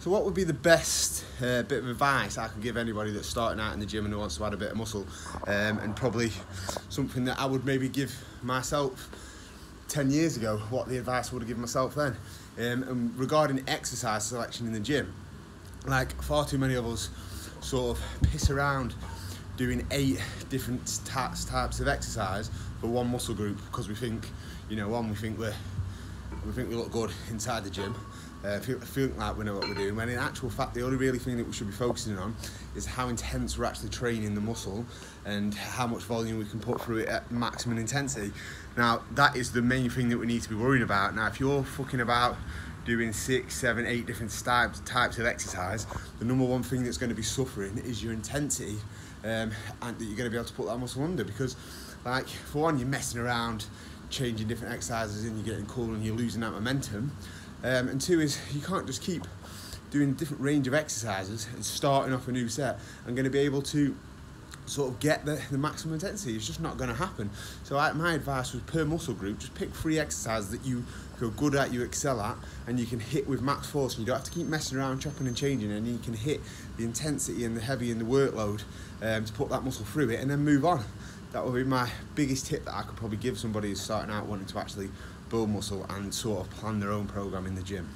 So, what would be the best uh, bit of advice I could give anybody that's starting out in the gym and who wants to add a bit of muscle? Um, and probably something that I would maybe give myself 10 years ago, what the advice I would have given myself then. Um, and regarding exercise selection in the gym, like far too many of us sort of piss around doing eight different types, types of exercise for one muscle group because we think, you know, one, we think we're we think we look good inside the gym, uh, feel, like we know what we're doing, when in actual fact the only really thing that we should be focusing on is how intense we're actually training the muscle and how much volume we can put through it at maximum intensity. Now that is the main thing that we need to be worrying about. Now if you're fucking about doing six, seven, eight different types, types of exercise, the number one thing that's going to be suffering is your intensity um, and that you're going to be able to put that muscle under because like for one you're messing around changing different exercises and you're getting cool and you're losing that momentum. Um, and two is you can't just keep doing a different range of exercises and starting off a new set and going to be able to sort of get the, the maximum intensity. It's just not going to happen. So I, my advice was per muscle group, just pick three exercises that you feel good at, you excel at, and you can hit with max force. And you don't have to keep messing around, chopping and changing, and you can hit the intensity and the heavy and the workload um, to put that muscle through it, and then move on that would be my biggest tip that I could probably give somebody who's starting out wanting to actually build muscle and sort of plan their own program in the gym.